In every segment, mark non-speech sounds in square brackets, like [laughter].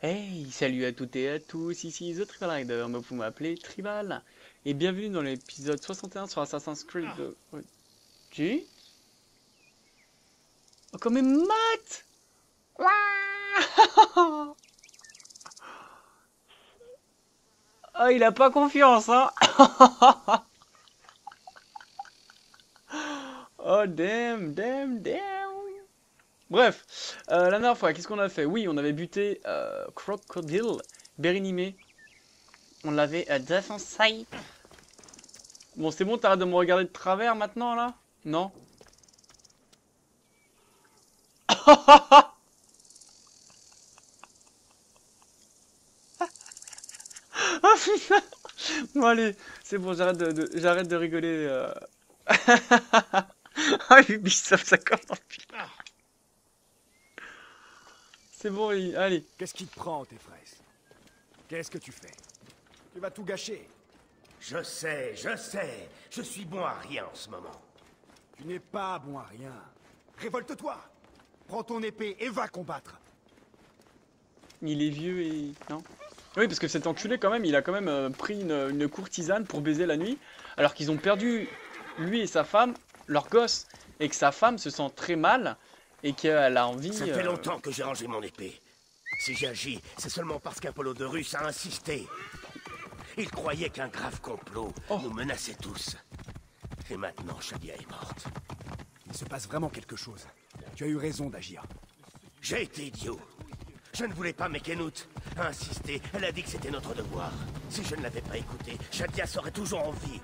Hey, salut à toutes et à tous, ici The Tribal Rider, mais vous m'appelez Tribal. Et bienvenue dans l'épisode 61 sur Assassin's Creed. de- ouais. Tu? Oh, comme une mat Ouah [laughs] Oh, il a pas confiance, hein [laughs] Oh, damn, damn, damn Bref, euh, la dernière fois, qu'est-ce qu'on a fait? Oui, on avait buté euh, Crocodile, Bérinimé. On l'avait à défoncé. Bon, c'est bon, t'arrêtes de me regarder de travers maintenant, là? Non Oh [laughs] putain Bon allez, c'est bon, j'arrête de, de- de rigoler. euh. [laughs] Ah ça commence bien. C'est bon, allez. Qu'est-ce qui te prend, tes fraises? Qu'est-ce que tu fais? Tu vas tout gâcher. Je sais, je sais. Je suis bon à rien en ce moment. Tu n'es pas bon à rien. Révolte-toi. Prends ton épée et va combattre. Il est vieux et... Non? Oui, parce que cet enculé, quand même, il a quand même euh, pris une, une courtisane pour baiser la nuit, alors qu'ils ont perdu, lui et sa femme, leur gosse, et que sa femme se sent très mal, et qu'elle a envie... Ça fait euh, longtemps que j'ai rangé mon épée. Si j'agis, c'est seulement parce qu'Apollo de Russe a insisté. Il croyait qu'un grave complot Oh. nous menaçait tous. Et maintenant, Shadia est morte. Il se passe vraiment quelque chose. Tu as eu raison d'agir. J'ai été idiot. Je ne voulais pas, mais Kenut a insisté. Elle a dit que c'était notre devoir. Si je ne l'avais pas écouté, Shadia serait toujours en vie.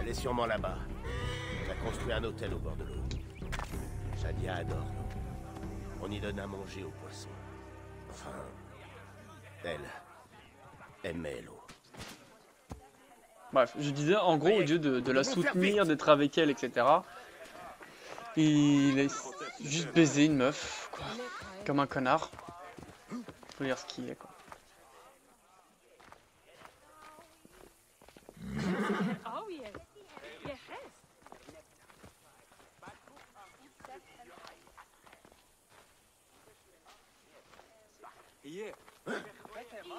Elle est sûrement là-bas. Construit un hôtel au bord de l'eau. Shadia adore l'eau. On y donne à manger aux poissons. Enfin, elle aimait l'eau. Bref, je disais, en gros, au lieu de, de la soutenir, d'être avec elle, etc., il a juste baisé une meuf, quoi. Comme un connard. Faut dire ce qu'il est, quoi.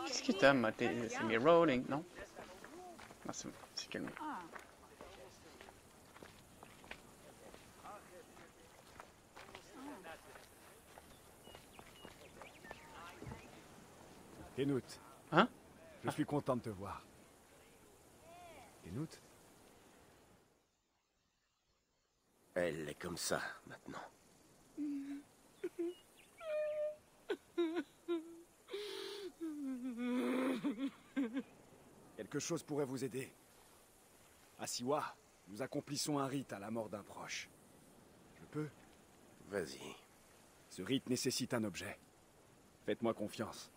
Qu'est-ce que t'aimes, moi, t'es- C'est mes rolling, non? Non, c'est c'est calmé. Kenut. Hein? Je suis content de te voir. Kenut Elle est comme ça, maintenant. [laughs] Quelque chose pourrait vous aider. À Siwa, nous accomplissons un rite à la mort d'un proche. Je peux Vas-y. Ce rite nécessite un objet. Faites-moi confiance.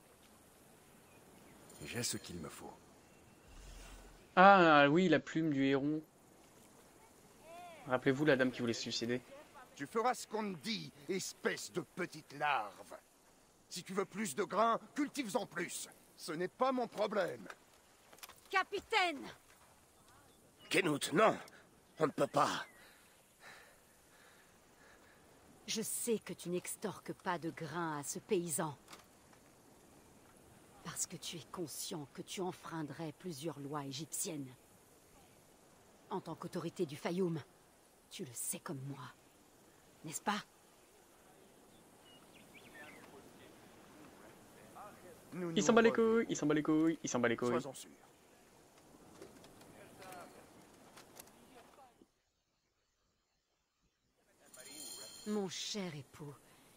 J'ai ce qu'il me faut. Ah oui, la plume du héron. Rappelez-vous la dame qui voulait se suicider. Tu feras ce qu'on te dit, espèce de petite larve. Si tu veux plus de grains, cultive-en plus. Ce n'est pas mon problème. Capitaine Kenut, non On ne peut pas. Je sais que tu n'extorques pas de grains à ce paysan. Parce que tu es conscient que tu enfreindrais plusieurs lois égyptiennes. En tant qu'autorité du Fayoum, tu le sais comme moi. N'est-ce pas? Nous Il s'en bat les couilles, il s'en bat les couilles, il s'en bat les couilles. Sois-en sûr. Mon cher époux,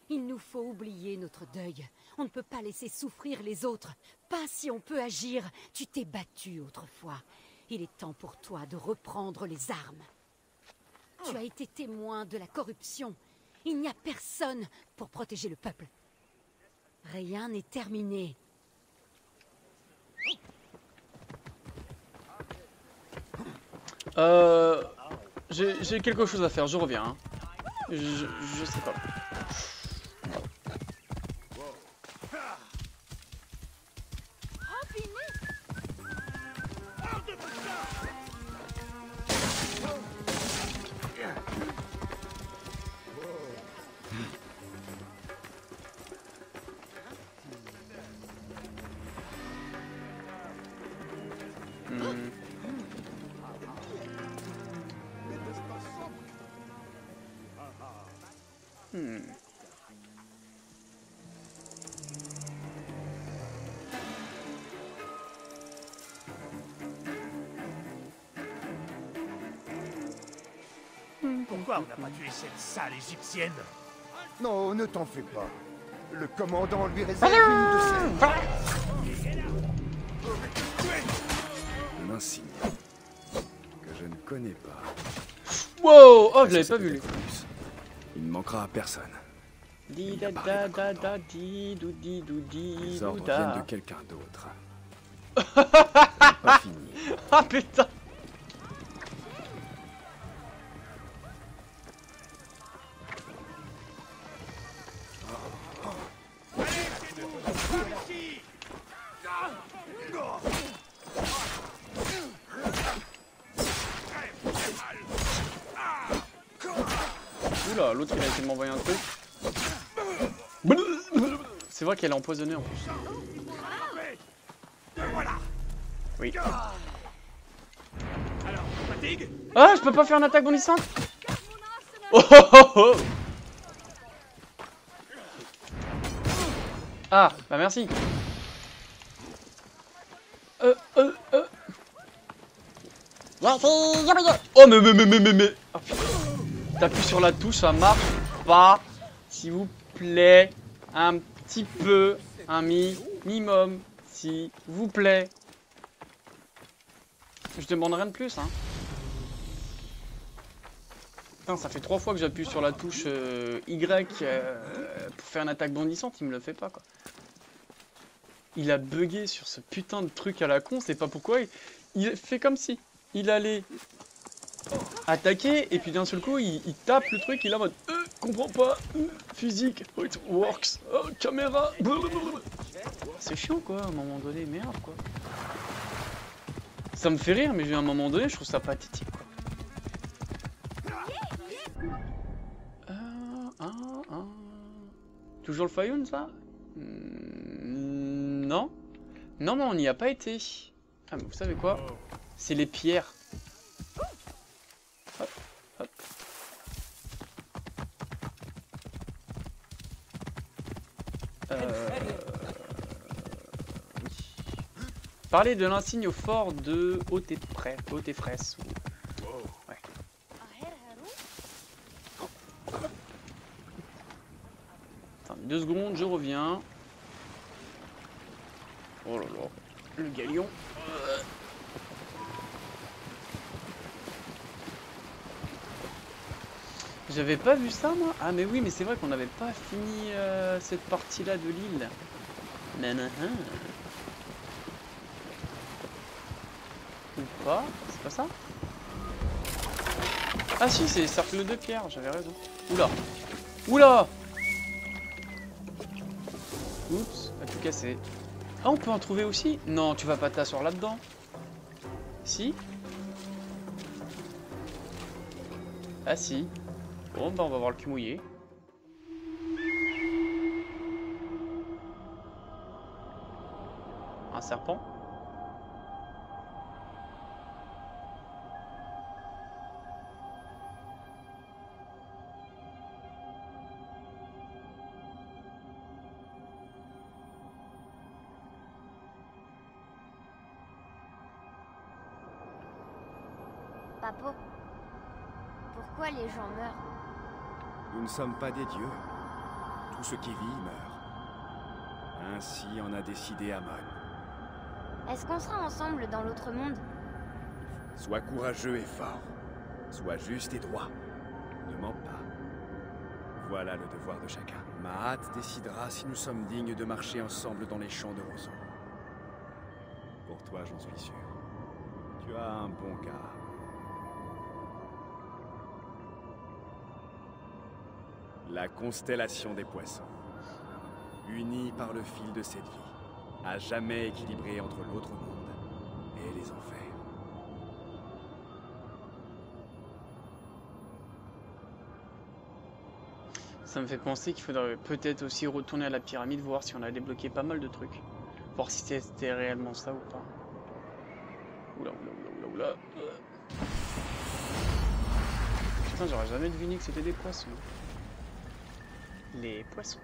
il nous faut oublier notre deuil. On ne peut pas laisser souffrir les autres. Pas si on peut agir. Tu t'es battu autrefois. Il est temps pour toi de reprendre les armes. Tu as été témoin de la corruption. Il n'y a personne pour protéger le peuple. Rien n'est terminé. Euh... J'ai quelque chose à faire, je reviens. hein. Je sais pas. Pourquoi on n'a pas tué cette sale égyptienne Non, ne t'en fais pas. Le commandant lui réserve une de ses... Un insigne que je ne connais pas. Wow Oh, je l'avais pas vu, lui. Il ne manquera à personne. Di da da da da di Les ordres viennent de quelqu'un d'autre. [laughs] pas fini. Ah putain qu'elle est empoisonnée en plus. Oui. Ah, je peux pas faire une attaque bondissante Oh oh oh oh Ah, bah merci. Euh, euh, euh. Oh, mais, mais, mais, mais, mais, mais. Oh, putain. T'appuies sur la touche, ça marche pas. S'il vous plaît, un petit peu, un minimum, s'il vous plaît. Je demande rien de plus, hein. Putain, ça fait trois fois que j'appuie sur la touche euh, Y euh, pour faire une attaque bondissante, il me le fait pas quoi. Il a bugué sur ce putain de truc à la con, c'est pas pourquoi. Il, fait comme si il allait attaquer et puis d'un seul coup il, tape le truc, il est mode comprends pas, physique, it works, oh, caméra. C'est chiant quoi, à un moment donné, merde quoi. Ça me fait rire, mais à un moment donné, je trouve ça pathétique quoi. Euh. Toujours le Fayoun, ça? Hmm, Non. Non, mais on n'y a pas été. Ah, mais vous savez quoi? C'est les pierres. Hop, Euh... Parler de l'insigne au fort de Haute-Efresse. Haute-Efresse. ou- Ouais. Attends, deux secondes, je reviens. Oh là là, le galion. J'avais pas vu ça moi Ah mais oui mais c'est vrai qu'on n'avait pas fini euh, cette partie là de l'île. Nanana. Ou pas C'est pas ça? Ah si c'est les cercles de pierre, j'avais raison. Oula Oula Oups, a tout cassé. Ah, on peut en trouver aussi? Non, tu vas pas t'asseoir là-dedans. Si? Ah si. Bon, bah on va voir le cul mouillé. Un serpent Papo, pourquoi les gens meurent? Nous ne sommes pas des dieux. Tout ce qui vit meurt. Ainsi en a décidé Amon. Est-ce qu'on sera ensemble dans l'autre monde? Sois courageux et fort. Sois juste et droit. Ne mens pas. Voilà le devoir de chacun. Mahat décidera si nous sommes dignes de marcher ensemble dans les champs de roseaux. Pour toi, j'en suis sûr. Tu as un bon gars. La constellation des poissons. Unie par le fil de cette vie. À jamais équilibrée entre l'autre monde et les enfers. Ça me fait penser qu'il faudrait peut-être aussi retourner à la pyramide, voir si on a débloqué pas mal de trucs. Voir si c'était réellement ça ou pas. Oula, oula, oula, oula, oula. Putain, j'aurais jamais deviné que c'était des poissons. Les poissons.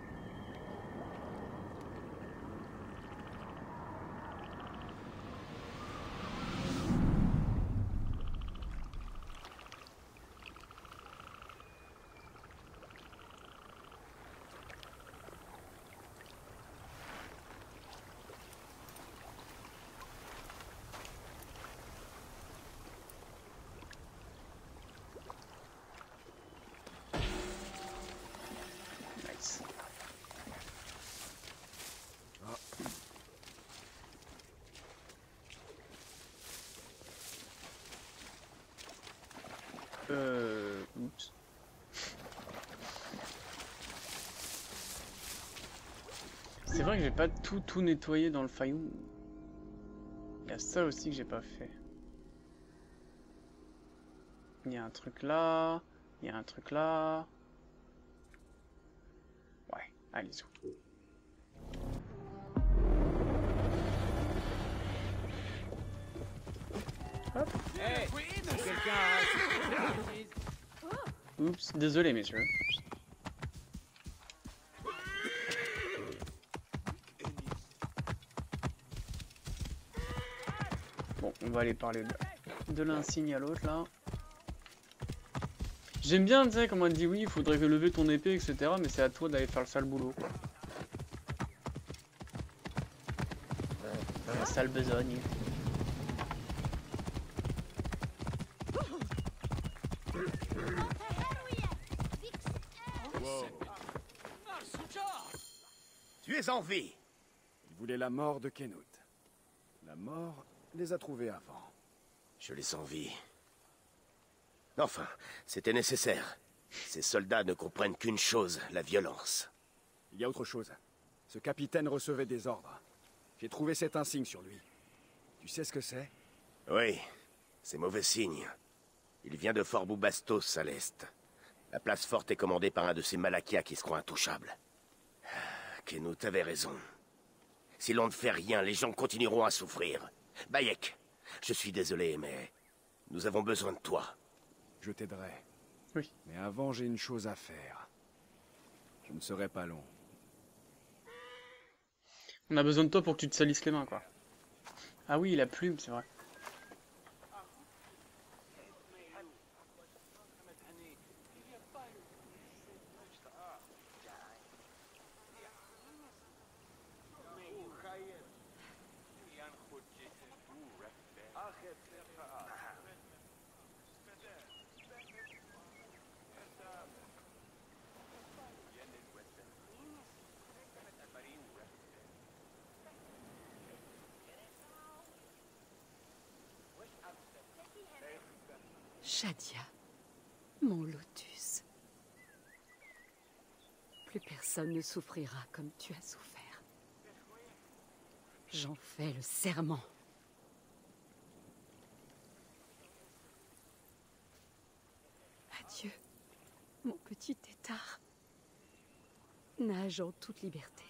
Nice. Euh... Oups. C'est vrai que j'ai pas tout tout nettoyé dans le fayoum. Il y a ça aussi que j'ai pas fait. Il y a un truc là, il y a un truc là. Ouais, allez-y. Hop. [laughs] Oups, désolé messieurs. Va aller parler de, de l'insigne à l'autre là. J'aime bien, tu sais, comme on dit oui, il faudrait que lever ton épée, etc. Mais c'est à toi d'aller faire le sale boulot, quoi. La sale besogne. Tu es en vie Ils voulaient la mort de Kenut. La mort les a trouvés avant. Je les envie. Enfin, c'était nécessaire. Ces soldats ne comprennent qu'une chose, la violence. Il y a autre chose. Ce capitaine recevait des ordres. J'ai trouvé cet insigne sur lui. Tu sais ce que c'est? Oui, c'est mauvais signe. Il vient de Fort Boubastos, à l'est. La place forte est commandée par un de ces Malakias qui se croient intouchables. Kenut avait raison. Si l'on ne fait rien, les gens continueront à souffrir. Bayek, je suis désolé, mais nous avons besoin de toi. Je t'aiderai. Oui. Mais avant, j'ai une chose à faire. Je ne serai pas long. On a besoin de toi pour que tu te salisses les mains, quoi. Ah oui, la plume, c'est vrai. Shadia, mon lotus. Plus ne souffrira comme tu as souffert. J'en fais le serment. Adieu, mon petit tétard. Nage en toute liberté.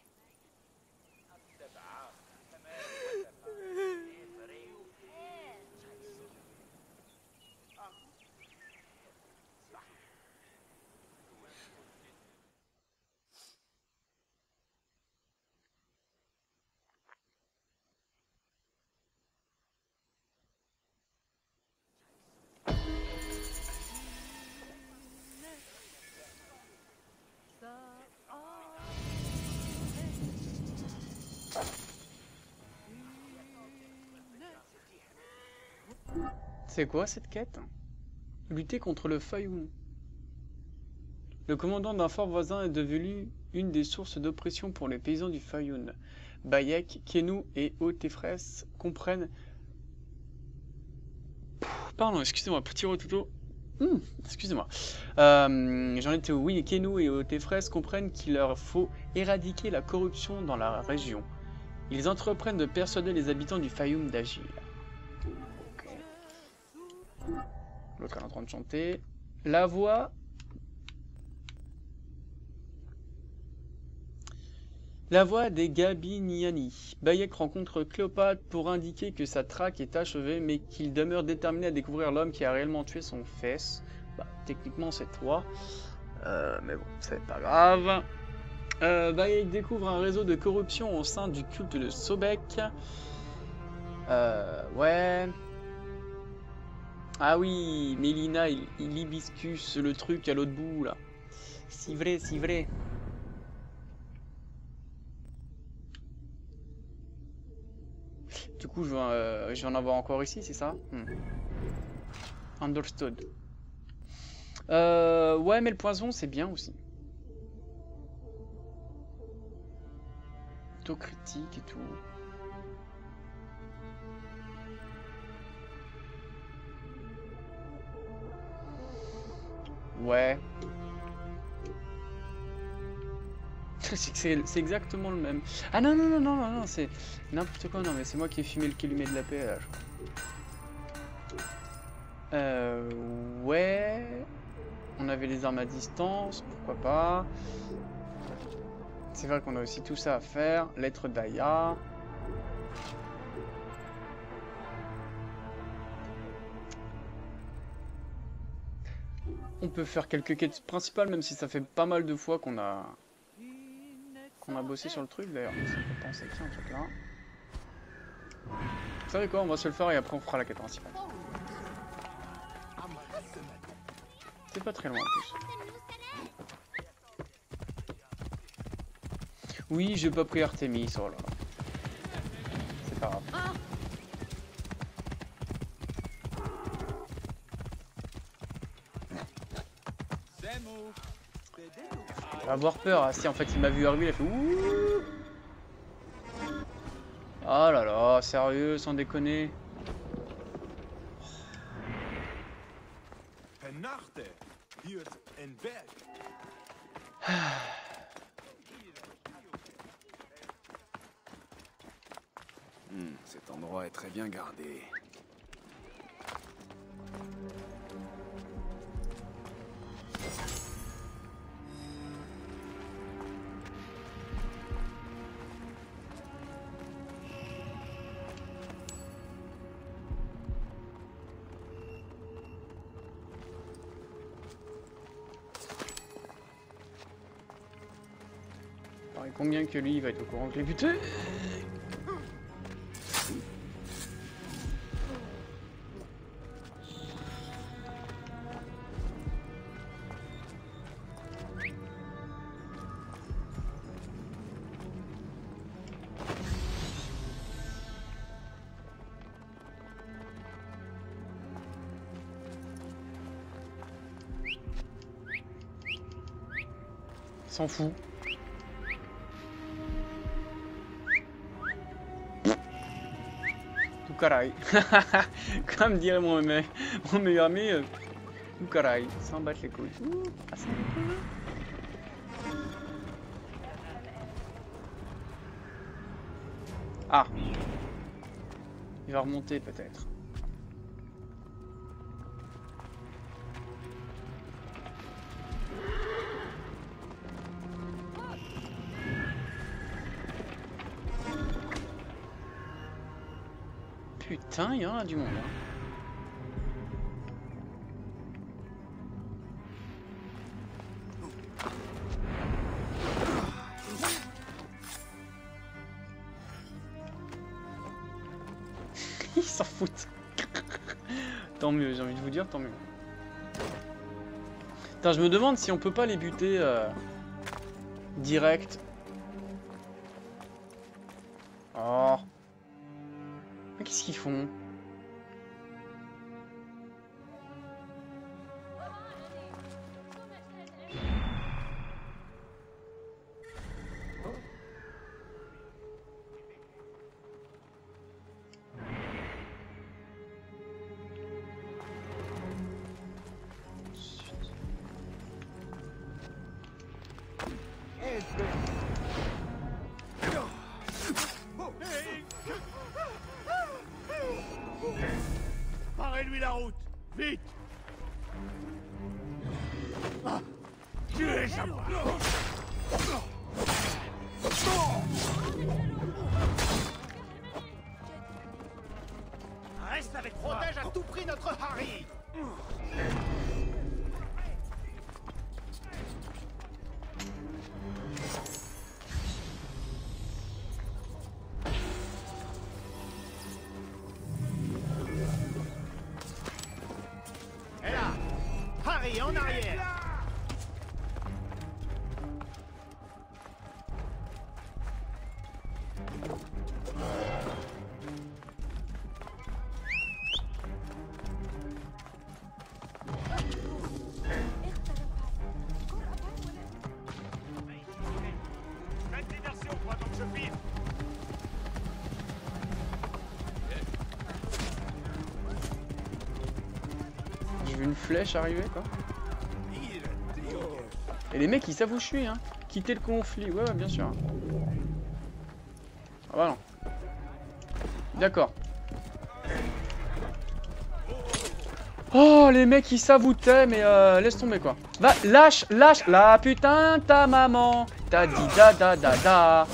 C'est quoi cette quête? Lutter contre le Fayoum. Le commandant d'un fort voisin est devenu une des sources d'oppression pour les paysans du Fayoum. Bayek, Kenou et Otefres comprennent... Pardon, excusez-moi, petit rototo. Hum, excusez-moi. Euh, J'en étais Oui, Kenou et Otefres comprennent qu'il leur faut éradiquer la corruption dans la région. Ils entreprennent de persuader les habitants du Fayoum d'agir. En train de chanter. La voix. La voix des Gabiniani. Bayek rencontre Cléopâtre pour indiquer que sa traque est achevée, mais qu'il demeure déterminé à découvrir l'homme qui a réellement tué son fils. Bah, techniquement, c'est toi. Euh, mais bon, c'est pas grave. Euh, Bayek découvre un réseau de corruption au sein du culte de Sobek. Euh, ouais. Ah oui, Mélina, il, hibiscus le truc à l'autre bout là. C'est vrai, c'est vrai. Du coup, je vais, euh, je vais en avoir encore ici, c'est ça? Hmm. Understood. Euh, ouais, mais le poison, c'est bien aussi. Taux critique et tout. Ouais. [laughs] c'est exactement le même. Ah non, non, non, non, non, non, c'est n'importe quoi. Non, mais c'est moi qui ai fumé le calumet de la paix, là, je crois. Euh, ouais. On avait les armes à distance, pourquoi pas. C'est vrai qu'on a aussi tout ça à faire. Lettre d'Aya. On peut faire quelques quêtes principales, même si ça fait pas mal de fois qu'on a qu'on a bossé sur le truc d'ailleurs. Ça fait qu'il y a un truc là. Vous savez quoi, on va se le faire et après on fera la quête principale. C'est pas très loin en plus. Oui, j'ai pas pris Artemis, oh là. C'est pas grave. Il va avoir peur, ah, si en fait il m'a vu arriver, il a fait ouh Oh là là, sérieux, sans déconner. Que lui il va être au courant que j'ai buté S'en fout. [laughs] Comme dirait mon, me- mon meilleur ami, euh. Sans battre les couilles. Ah. Il va remonter peut-être. Il y en a du monde. hein. [laughs] Ils s'en foutent. [laughs] tant mieux, j'ai envie de vous dire, tant mieux. Je me demande si on peut pas les buter euh, direct. Oh. Qu'est-ce qu'ils font? et en arrière. J'ai vu une flèche arriver quoi et les mecs ils savent où je hein. Quitter le conflit, ouais, ouais bien sûr. Ah bah non. D'accord. Oh les mecs ils savent où t'es mais euh, laisse tomber quoi. Va, lâche, lâche la putain ta maman. Ta di da da da da.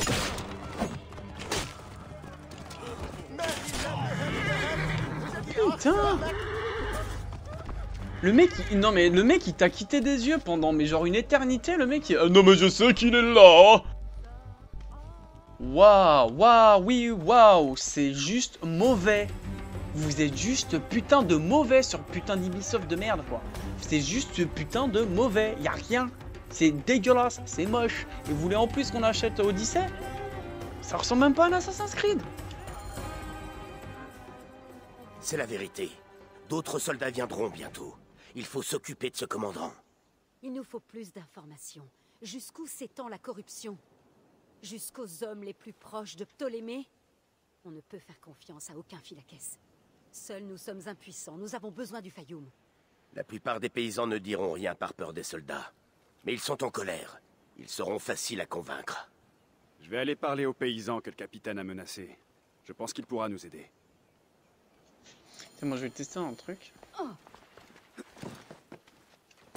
Le mec, il- non mais le mec il t'a quitté des yeux pendant mais genre une éternité le mec il... Ah non mais je sais qu'il est là Waouh, waouh, oui, waouh, c'est juste mauvais. Vous êtes juste putain de mauvais sur putain d'Ubisoft de merde quoi. C'est juste putain de mauvais, y rien. C'est dégueulasse, c'est moche. Et vous voulez en plus qu'on achète Odyssey? Ça ressemble même pas à un Assassin's Creed. C'est la vérité. D'autres soldats viendront bientôt. Il faut s'occuper de ce commandant. Il nous faut plus d'informations. Jusqu'où s'étend la corruption? Jusqu'aux hommes les plus proches de Ptolémée? On ne peut faire confiance à aucun Philakès. Seuls nous sommes impuissants, nous avons besoin du Fayoum. La plupart des paysans ne diront rien par peur des soldats. Mais ils sont en colère. Ils seront faciles à convaincre. Je vais aller parler aux paysans que le capitaine a menacés. Je pense qu'il pourra nous aider. Moi je vais tester un truc.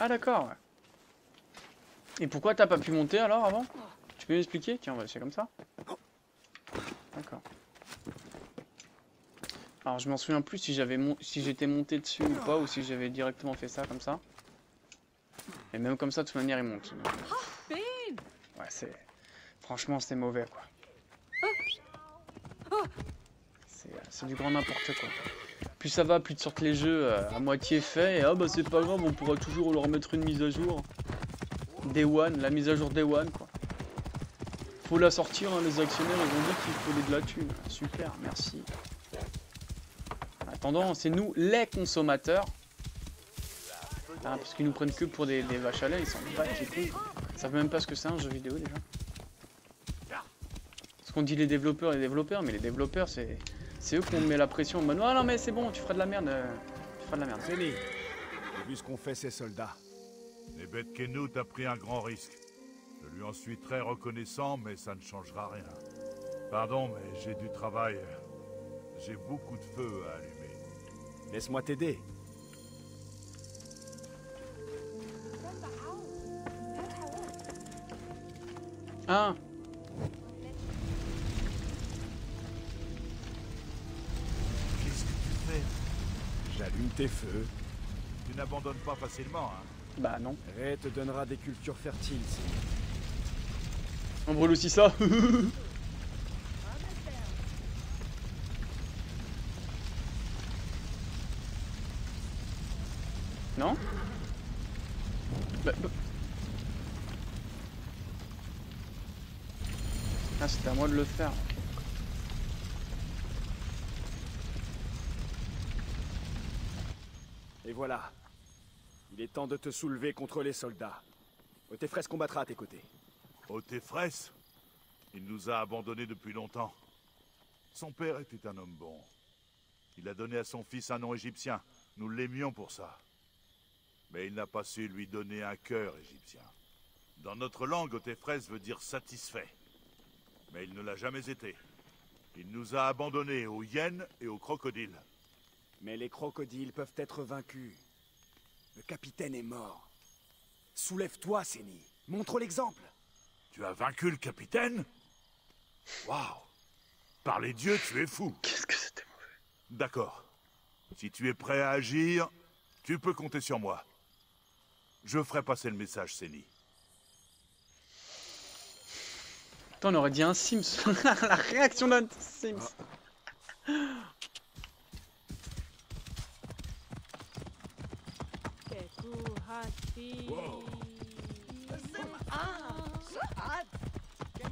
Ah d'accord. Et pourquoi t'as pas pu monter alors avant? Tu peux m'expliquer? Tiens, on va essayer comme ça. D'accord. Alors je m'en souviens plus si j'avais si j'étais monté dessus ou pas ou si j'avais directement fait ça comme ça. Et même comme ça de toute manière il monte. Ouais c'est franchement c'est mauvais quoi. C'est du grand n'importe quoi. Plus ça va, plus te sortent les jeux euh, à moitié faits et ah bah c'est pas grave, on pourra toujours leur mettre une mise à jour. Day One, la mise à jour Day One quoi. Faut la sortir, hein, les actionnaires ils ont dit qu'il fallait de la thune. Super, merci. En attendant, c'est nous les consommateurs. Ah, parce qu'ils nous prennent que pour des, des vaches à lait, ils s'en battent les couilles. Ils savent même pas ce que c'est un jeu vidéo déjà. Parce qu'on dit les développeurs, les développeurs, mais les développeurs c'est. C'est eux qui met la pression en mode Ah non mais c'est bon, tu feras de la merde. euh, tu feras de la merde. J'ai vu ce qu'ont fait ces soldats. Les bêtes Kenut a pris un grand risque. Je lui en suis très reconnaissant, mais ça ne changera rien. Pardon, mais j'ai du travail. J'ai beaucoup de feu à allumer. Laisse-moi t'aider. Ah tes feux. Tu n'abandonnes pas facilement, hein Bah non. Ray te donnera des cultures fertiles. On brûle aussi ça. [laughs] non? Bah, bah. Ah c'était à moi de le faire. Et voilà. Il est temps de te soulever contre les soldats. Otefres combattra à tes côtés. Otefres? Il nous a abandonnés depuis longtemps. Son père était un homme bon. Il a donné à son fils un nom égyptien. Nous l'aimions pour ça. Mais il n'a pas su lui donner un cœur égyptien. Dans notre langue, Otefres veut dire satisfait. Mais il ne l'a jamais été. Il nous a abandonnés aux hyènes et aux crocodiles. Mais les crocodiles peuvent être vaincus. Le capitaine est mort. Soulève-toi, Séni. Montre l'exemple. Tu as vaincu le capitaine? Waouh Par les dieux, tu es fou Qu'est-ce que c'était D'accord. Si tu es prêt à agir, tu peux compter sur moi. Je ferai passer le message, Séni. Attends, on aurait dit un Sims. [laughs] La réaction d'un Sims.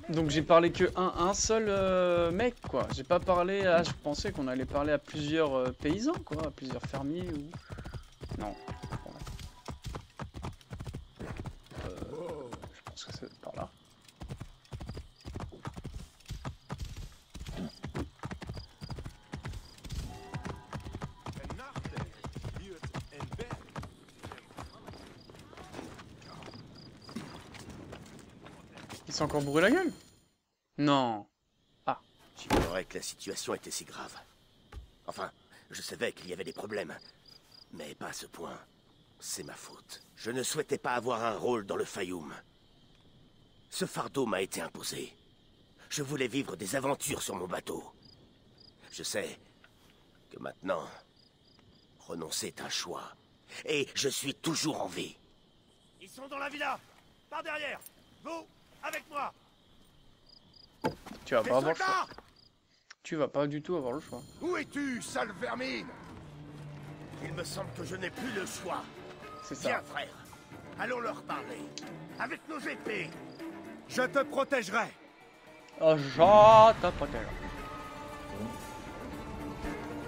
Donc j'ai parlé que un, un seul euh, mec quoi. J'ai pas parlé à. Je pensais qu'on allait parler à plusieurs euh, paysans quoi, à plusieurs fermiers ou. Non. Bon. Euh, je pense que c'est par là. S'est encore bourré la gueule Non. J'ignorais que la situation était si grave. Enfin, je savais qu'il y avait des problèmes. Mais pas à ce point. C'est ma faute. Je ne souhaitais pas avoir un rôle dans le Fayoum. Ce fardeau m'a été imposé. Je voulais vivre des aventures sur mon bateau. Je sais que maintenant, renoncer est un choix. Et je suis toujours en vie. Ils sont dans la villa Par derrière Vous, avec moi Tu vas pas avoir le choix. Tu vas pas du tout avoir le choix. Où es-tu, sale vermine? Il me semble que je n'ai plus le choix. C'est ça. Viens, frère. Allons leur parler. Avec nos épées. Je te protégerai Oh, j'en t'approtège.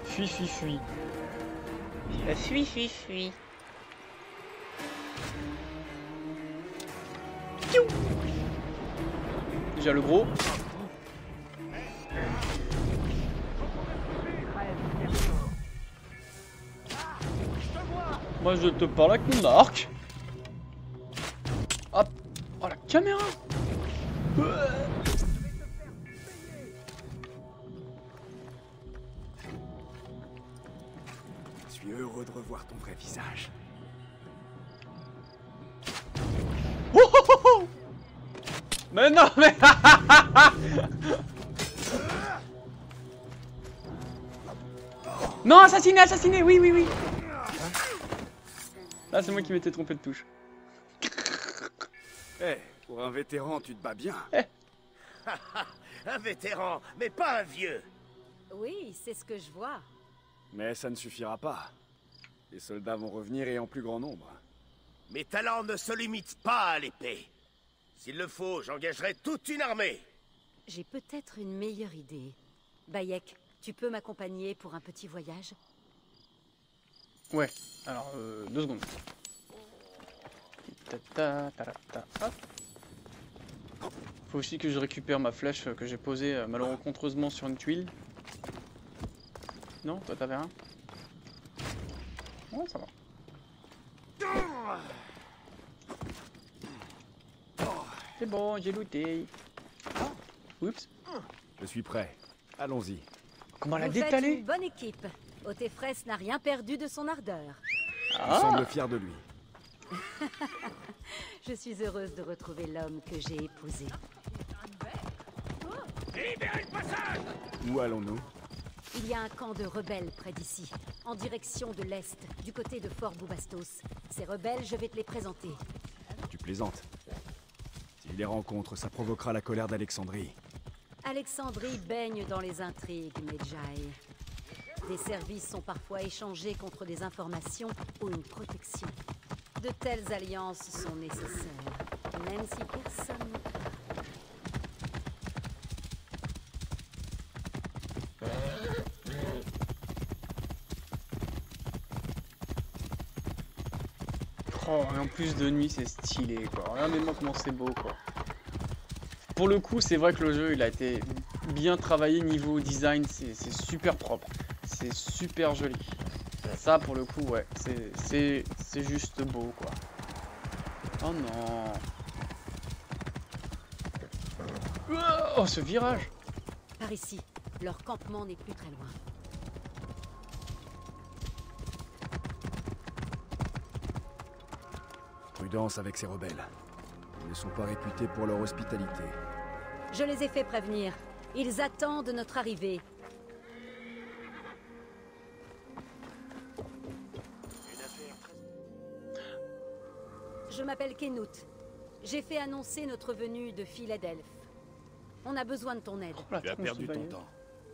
Fuis, fuis, fuis. Fuis, fuis, fuis. Piou Le gros. Moi je te parle avec mon arc. Hop. Oh la caméra Je suis heureux de revoir ton vrai visage. Mais non, mais... [laughs] non, assassiné, assassiné, oui, oui, oui. Là, c'est moi qui m'étais trompé de touche. Eh, pour un vétéran, tu te bats bien. [laughs] Un vétéran, mais pas un vieux. Oui, c'est ce que je vois. Mais ça ne suffira pas. Les soldats vont revenir et en plus grand nombre. Mes talents ne se limitent pas à l'épée. S'il le faut, j'engagerai toute une armée. J'ai peut-être une meilleure idée. Bayek, tu peux m'accompagner pour un petit voyage? Ouais, alors, euh, deux secondes. Ta ta ta ta ta, hop. Faut aussi que je récupère ma flèche que j'ai posée euh, malencontreusement sur une tuile. Non, toi t'avais un? Ouais, ça va. C'est bon, j'ai looté. Oups. Je suis prêt. Allons-y. Comment la Vous faites détaler une bonne équipe. Otefres n'a rien perdu de son ardeur. Il Ah semble fier de lui. [laughs] Je suis heureuse de retrouver l'homme que j'ai épousé. Où allons-nous? Il y a un camp de rebelles près d'ici, en direction de l'est, du côté de Fort Boubastos. Ces rebelles, je vais te les présenter. Tu plaisantes. Les rencontre, ça provoquera la colère d'Alexandrie. Alexandrie baigne dans les intrigues, Medjay. Des services sont parfois échangés contre des informations ou une protection. De telles alliances sont nécessaires, même si personne Oh, et en plus de nuit, c'est stylé, quoi. Regardez-moi comment c'est beau, quoi. Pour le coup, c'est vrai que le jeu, il a été bien travaillé niveau design, c'est super propre. C'est super joli. Ça, pour le coup, ouais, c'est juste beau, quoi. Oh non. Oh, ce virage Par ici, leur campement n'est plus très loin. Prudence avec ces rebelles. Ils ne sont pas réputés pour leur hospitalité. Je les ai fait prévenir. Ils attendent notre arrivée. Je m'appelle Kenut. J'ai fait annoncer notre venue de Philadelphie. On a besoin de ton aide. Oh, Tu as perdu ton temps.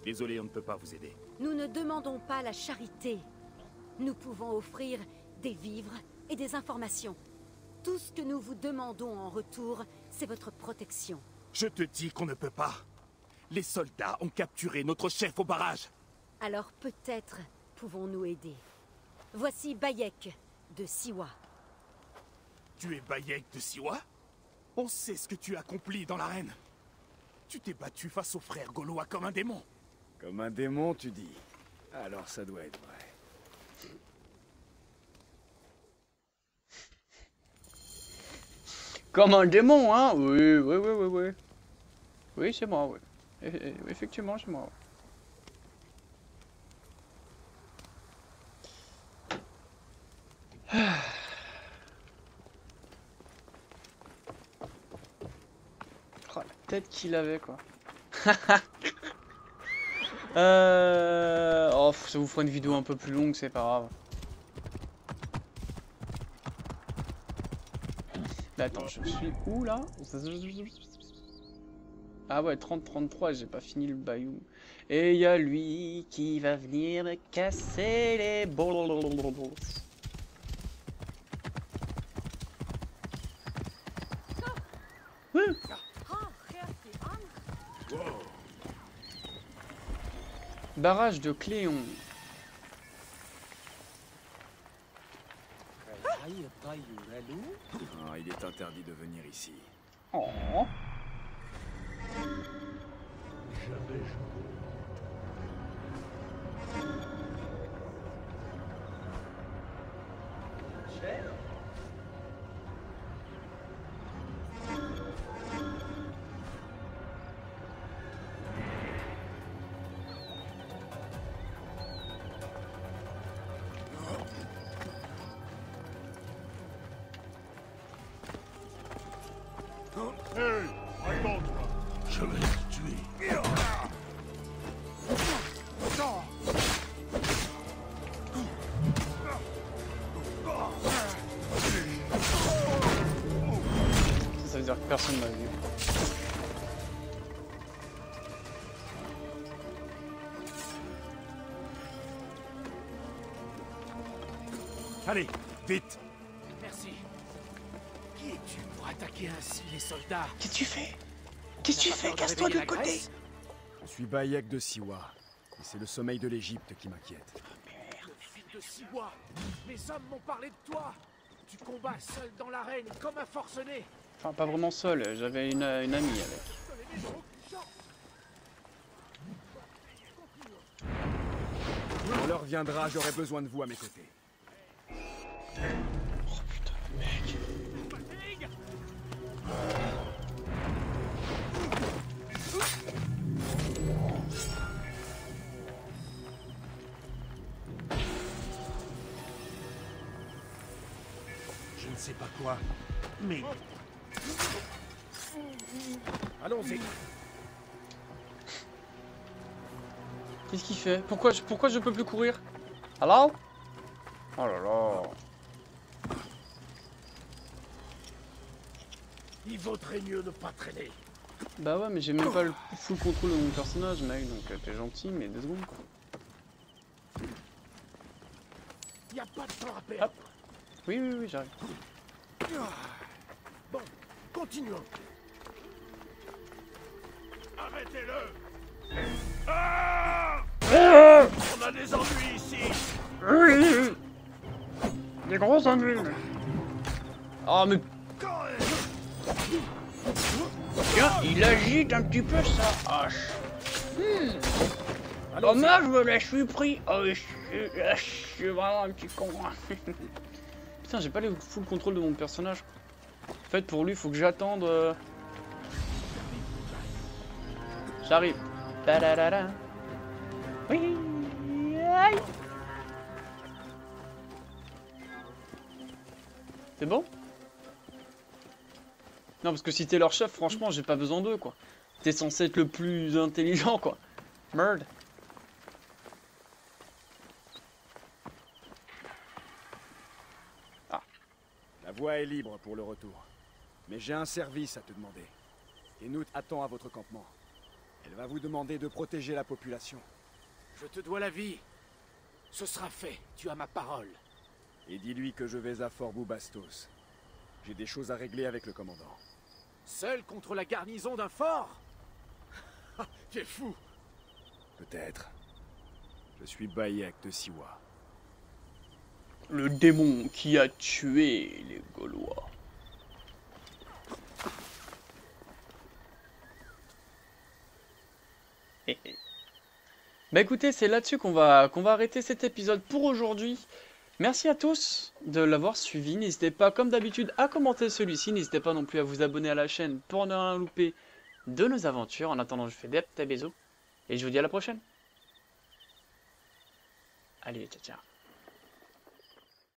Désolé, on ne peut pas vous aider. Nous ne demandons pas la charité. Nous pouvons offrir des vivres et des informations. Tout ce que nous vous demandons en retour, c'est votre protection. Je te dis qu'on ne peut pas. Les soldats ont capturé notre chef au barrage. Alors peut-être pouvons-nous aider. Voici Bayek de Siwa. Tu es Bayek de Siwa? On sait ce que tu as accompli dans l'arène. Tu t'es battu face aux frères gaulois comme un démon. Comme un démon, tu dis. Alors ça doit être vrai. Comme un démon, hein Oui, oui, oui, oui, oui. Oui, c'est moi, oui. Eh, eh, Effectivement, c'est moi. ouais. [sighs] Oh, la tête qu'il avait, quoi. [laughs] euh... Oh, ça vous fera une vidéo un peu plus longue, c'est pas grave. Attends, je suis où là Ah ouais, 30-33, j'ai pas fini le bayou. Et y a lui qui va venir me casser les bolololololol. Wouh. Barrage de Cléon. Allez, vite. Merci. Qui es-tu pour attaquer ainsi les soldats Qu'est-ce que tu fais? Qu'est-ce que tu fais? Casse-toi de côté Je suis Bayek de Siwa. Et c'est le sommeil de l'Égypte qui m'inquiète. Le fils de Siwa Les hommes m'ont parlé de toi Tu combats seul dans l'arène comme un forcené Enfin, pas vraiment seul, j'avais une, une amie avec. Quand l'heure viendra, j'aurai besoin de vous à mes côtés. Quoi, mais... Allons-y Qu'est-ce qu'il fait? Pourquoi je, pourquoi je peux plus courir? Alors Oh là là. Il vaudrait mieux ne pas traîner. Bah ouais, mais j'ai même pas le full contrôle de mon personnage, mec, donc euh, t'es gentil, mais deux secondes quoi. Il n'y a pas de temps à perdre. Oui, oui, oui, j'arrive. Bon, continuons. Arrêtez-le Ah On a des ennuis ici Oui Des gros ennuis Oh mais... Tiens, il agite un petit peu sa hache. Hmm. Dommage, je me la suis pris. Oh, je, suis- je suis vraiment un petit con. [laughs] Putain, j'ai pas le full contrôle de mon personnage. En fait, pour lui, faut que j'attende. euh. J'arrive. Oui. Aïe. C'est bon? Non, parce que si t'es leur chef, franchement, j'ai pas besoin d'eux, quoi. T'es censé être le plus intelligent, quoi. Merde. Voie est libre pour le retour. Mais j'ai un service à te demander. Enout attend à votre campement. Elle va vous demander de protéger la population. Je te dois la vie. Ce sera fait, tu as ma parole. Et dis-lui que je vais à Fort Boubastos. J'ai des choses à régler avec le commandant. Seul contre la garnison d'un fort? [laughs] Ah, Tu es fou Peut-être. Je suis Bayek de Siwa. Le démon qui a tué les Gaulois. Hé, hé. bah écoutez, c'est là-dessus qu'on va, qu'on va arrêter cet épisode pour aujourd'hui. Merci à tous de l'avoir suivi. N'hésitez pas, comme d'habitude, à commenter celui-ci. N'hésitez pas non plus à vous abonner à la chaîne pour ne rien louper de nos aventures. En attendant, je fais des petits bisous. Et je vous dis à la prochaine. Allez, ciao, ciao.